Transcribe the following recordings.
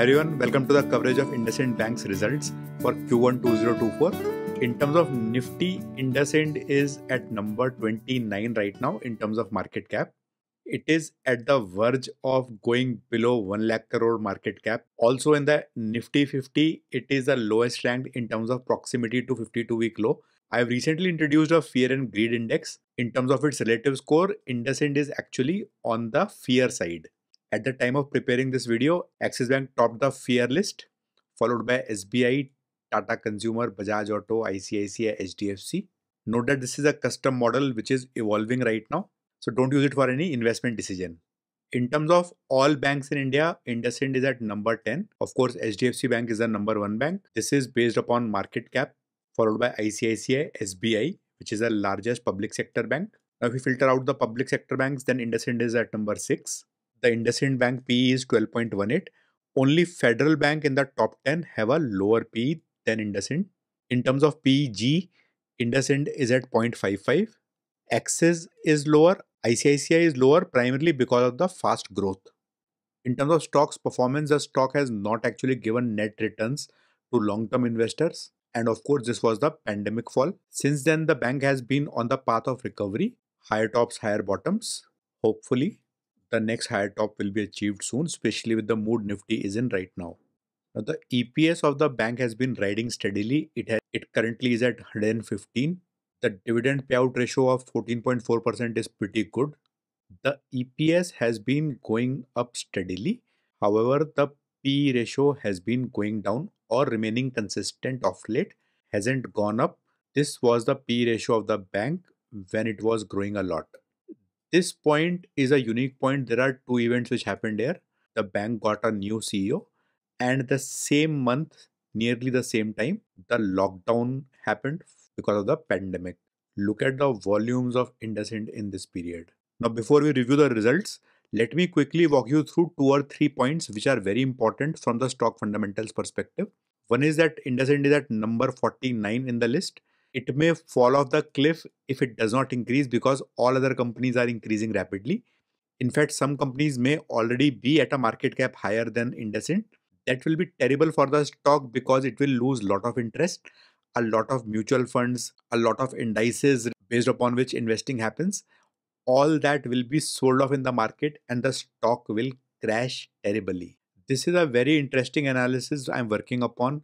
Everyone, welcome to the coverage of IndusInd Bank's results for Q1 2024. In terms of Nifty, IndusInd is at number 29 right now in terms of market cap. It is at the verge of going below 1 lakh crore market cap. Also in the Nifty 50, it is the lowest ranked in terms of proximity to 52 week low. I have recently introduced a fear and greed index. In terms of its relative score, IndusInd is actually on the fear side. At the time of preparing this video, Axis Bank topped the fear list, followed by SBI, Tata Consumer, Bajaj Auto, ICICI, HDFC. Note that this is a custom model which is evolving right now, so don't use it for any investment decision. In terms of all banks in India, IndusInd is at number 10. Of course, HDFC Bank is the number one bank. This is based upon market cap, followed by ICICI, SBI, which is the largest public sector bank. Now, if we filter out the public sector banks, then IndusInd is at number 6 the IndusInd Bank PE is 12.18. Only Federal Bank in the top 10 have a lower PE than IndusInd. In terms of PEG, IndusInd is at 0.55. Axis is lower, ICICI is lower primarily because of the fast growth. In terms of stocks performance, the stock has not actually given net returns to long-term investors. And of course, this was the pandemic fall. Since then, the bank has been on the path of recovery, higher tops, higher bottoms. Hopefully, the next higher top will be achieved soon, especially with the mood Nifty is in right now. Now the EPS of the bank has been riding steadily. It has it currently is at 115. The dividend payout ratio of 14.4% is pretty good. The EPS has been going up steadily. However, the P ratio has been going down or remaining consistent of late, hasn't gone up. This was the P ratio of the bank when it was growing a lot this point is a unique point. There are two events which happened here. The bank got a new CEO, and the same month, nearly the same time, the lockdown happened because of the pandemic. Look at the volumes of IndusInd in this period. Now, before we review the results, let me quickly walk you through two or three points which are very important from the stock fundamentals perspective. One is that IndusInd is at number 49 in the list it may fall off the cliff if it does not increase because all other companies are increasing rapidly. In fact, some companies may already be at a market cap higher than IndusInd. That will be terrible for the stock because it will lose a lot of interest. A lot of mutual funds, a lot of indices based upon which investing happens, all that will be sold off in the market and the stock will crash terribly. This is a very interesting analysis I'm working upon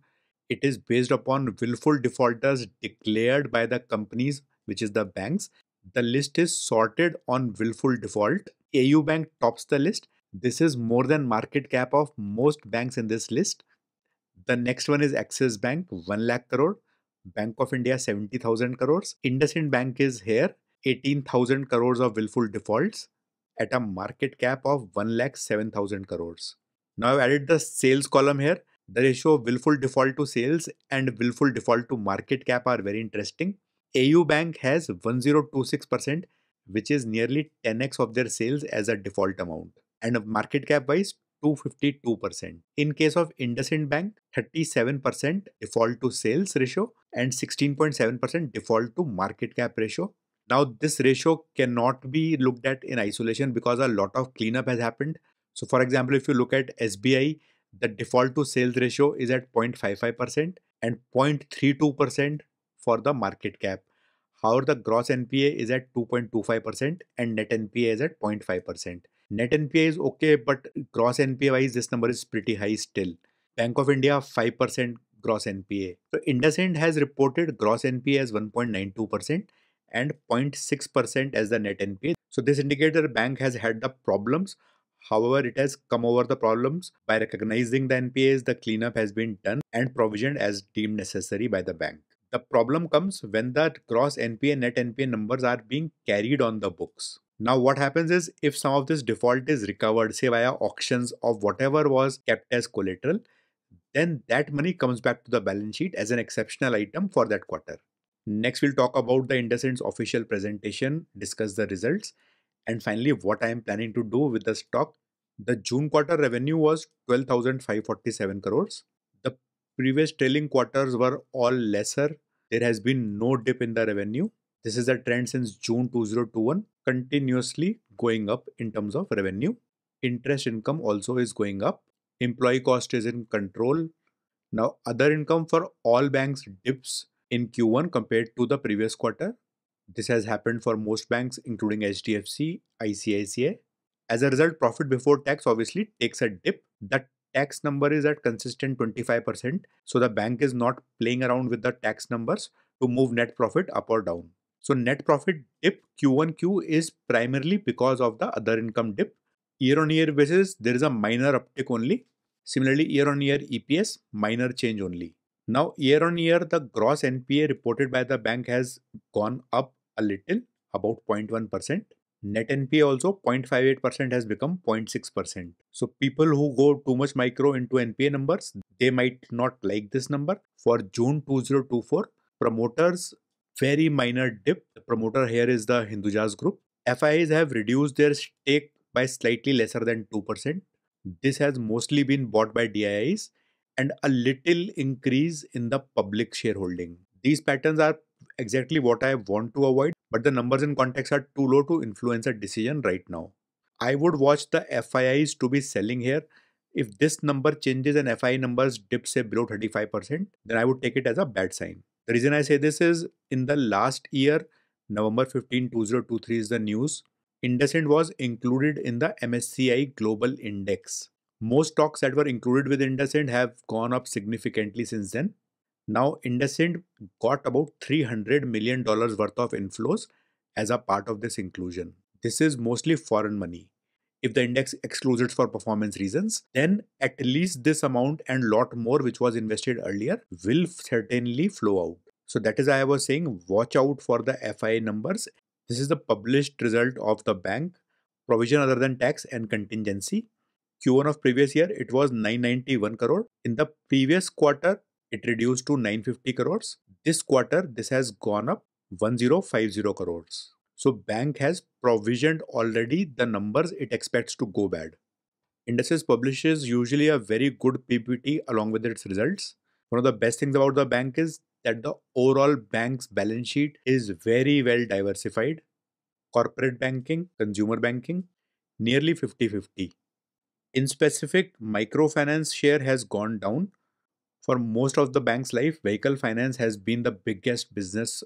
it is based upon willful defaulters declared by the companies, which is the banks. The list is sorted on willful default. AU Bank tops the list. This is more than market cap of most banks in this list. The next one is Axis Bank, 1 lakh crore. Bank of India, 70,000 crores. IndusInd Bank is here, 18,000 crores of willful defaults at a market cap of 1 lakh 7,000 crores. Now I've added the sales column here. The ratio of willful default to sales and willful default to market cap are very interesting. AU Bank has 1026%, which is nearly 10x of their sales as a default amount, and market cap wise, 252%. In case of IndusInd Bank, 37% default to sales ratio and 16.7% default to market cap ratio. Now, this ratio cannot be looked at in isolation because a lot of cleanup has happened. So, for example, if you look at SBI, the default to sales ratio is at 0.55% and 0.32% for the market cap. However, the gross NPA is at 2.25% and net NPA is at 0.5%. Net NPA is okay, but gross NPA wise, this number is pretty high still. Bank of India 5% gross NPA. So IndusInd has reported gross NPA as 1.92% and 0.6% as the net NPA. So this indicator bank has had the problems However, it has come over the problems by recognizing the NPAs, the cleanup has been done and provisioned as deemed necessary by the bank. The problem comes when the gross NPA net NPA numbers are being carried on the books. Now, what happens is if some of this default is recovered, say via auctions of whatever was kept as collateral, then that money comes back to the balance sheet as an exceptional item for that quarter. Next, we'll talk about the IndusInd's official presentation, discuss the results, and finally, what I am planning to do with the stock. The June quarter revenue was 12,547 crores. The previous trailing quarters were all lesser. There has been no dip in the revenue. This is a trend since June 2021, continuously going up in terms of revenue. Interest income also is going up. Employee cost is in control. Now, other income for all banks dips in Q1 compared to the previous quarter. This has happened for most banks, including HDFC, ICICI. As a result, profit before tax obviously takes a dip. That tax number is at consistent 25%. So the bank is not playing around with the tax numbers to move net profit up or down. So net profit dip Q1Q is primarily because of the other income dip. Year on year basis, there is a minor uptick only. Similarly, year on year EPS, minor change only. Now, year on year, the gross NPA reported by the bank has gone up a little, about 0.1%. Net NPA also 0.58% has become 0.6%. So people who go too much micro into NPA numbers, they might not like this number. For June 2024, promoters very minor dip. The promoter here is the Hindujas group. FIIs have reduced their stake by slightly lesser than 2%. This has mostly been bought by DIIs and a little increase in the public shareholding. These patterns are exactly what I want to avoid, but the numbers in context are too low to influence a decision right now. I would watch the FIIs to be selling here. If this number changes and FII numbers dip say below 35%, then I would take it as a bad sign. The reason I say this is in the last year, November 15, 2023 is the news. IndusInd was included in the MSCI Global Index. Most stocks that were included with IndusInd have gone up significantly since then. Now, IndusInd got about $300 million worth of inflows as a part of this inclusion. This is mostly foreign money. If the index excludes it for performance reasons, then at least this amount and lot more which was invested earlier will certainly flow out. So that is why I was saying watch out for the FII numbers. This is the published result of the bank, provision other than tax and contingency. Q1 of previous year, it was 991 crore. In the previous quarter, it reduced to 950 crores. This quarter, this has gone up 1050 crores. So bank has provisioned already the numbers it expects to go bad. IndusInd publishes usually a very good PPT along with its results. One of the best things about the bank is that the overall bank's balance sheet is very well diversified. Corporate banking, consumer banking, nearly 50 50. In specific, microfinance share has gone down for most of the bank's life, vehicle finance has been the biggest business.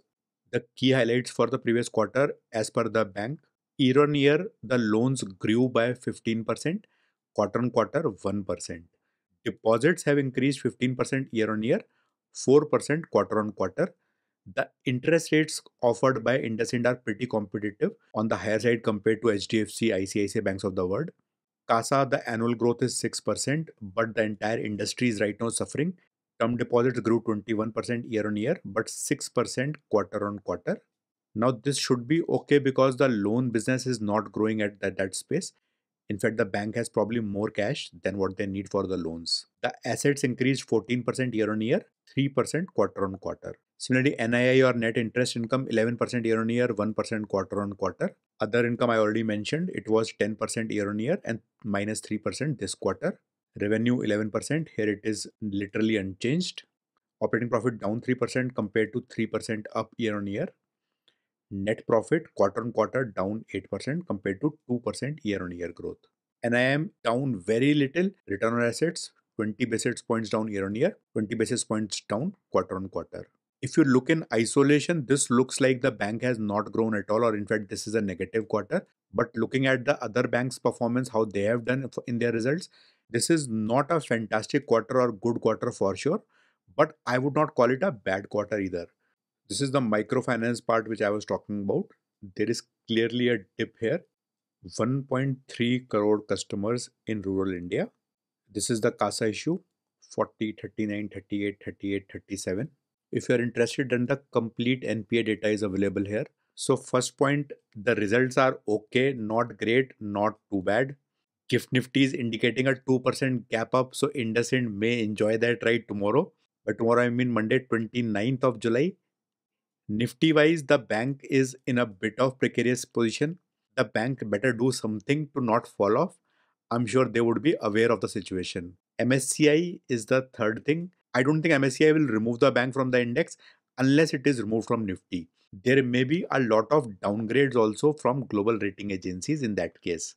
The key highlights for the previous quarter, as per the bank, year on year, the loans grew by 15%, quarter on quarter, 1%. Deposits have increased 15% year on year, 4% quarter on quarter. The interest rates offered by IndusInd are pretty competitive on the higher side compared to HDFC, ICICI banks of the world. CASA, the annual growth is 6%, but the entire industry is right now suffering Term deposits grew 21% year on year, but 6% quarter on quarter. Now, this should be okay because the loan business is not growing at that, that space. In fact, the bank has probably more cash than what they need for the loans. The assets increased 14% year on year, 3% quarter on quarter. Similarly, NII or net interest income 11% year on year, 1% quarter on quarter. Other income I already mentioned, it was 10% year on year and minus 3% this quarter. Revenue 11%. Here it is literally unchanged. Operating profit down 3% compared to 3% up year on year. Net profit quarter on quarter down 8% compared to 2% year on year growth. NIM down very little. Return on assets 20 basis points down year on year, 20 basis points down quarter on quarter. If you look in isolation, this looks like the bank has not grown at all, or in fact, this is a negative quarter. But looking at the other banks' performance, how they have done in their results, this is not a fantastic quarter or good quarter for sure, but I would not call it a bad quarter either. This is the microfinance part which I was talking about. There is clearly a dip here. 1.3 crore customers in rural India. This is the CASA issue 40, 39, 38, 38, 37. If you are interested, then the complete NPA data is available here. So, first point the results are okay, not great, not too bad. Gift Nifty is indicating a 2% gap up. So IndusInd may enjoy that right tomorrow. But tomorrow, I mean Monday, 29th of July. Nifty wise, the bank is in a bit of precarious position. The bank better do something to not fall off. I'm sure they would be aware of the situation. MSCI is the third thing. I don't think MSCI will remove the bank from the index unless it is removed from Nifty. There may be a lot of downgrades also from global rating agencies in that case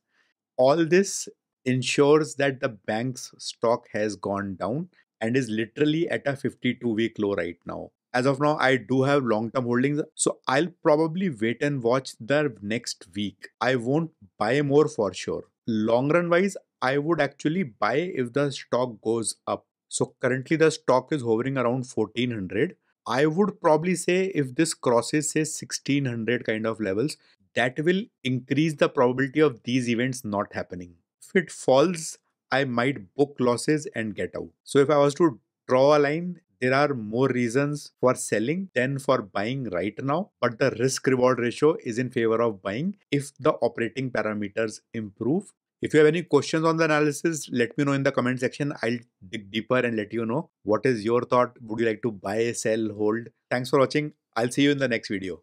all this ensures that the bank's stock has gone down and is literally at a 52 week low right now. As of now, I do have long term holdings, so I'll probably wait and watch the next week. I won't buy more for sure. Long run wise, I would actually buy if the stock goes up. So currently the stock is hovering around 1400. I would probably say if this crosses say 1600 kind of levels, that will increase the probability of these events not happening. If it falls, I might book losses and get out. So if I was to draw a line, there are more reasons for selling than for buying right now, but the risk reward ratio is in favor of buying if the operating parameters improve. If you have any questions on the analysis, let me know in the comment section. I'll dig deeper and let you know what is your thought. Would you like to buy, sell, hold? Thanks for watching. I'll see you in the next video.